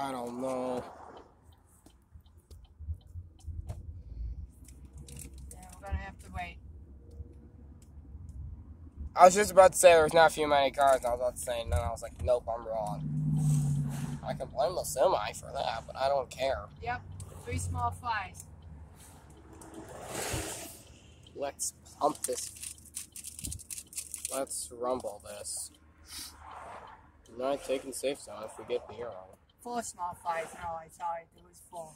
I don't know. Yeah, we're gonna have to wait. I was just about to say there's not a few many cars, I was about to say, and then I was like, nope, I'm wrong. I can blame the semi for that, but I don't care. Yep, three small flies. Let's pump this. Let's rumble this. Not taking safe zone if we get the arrow. Four small flies. No, I it. It was four.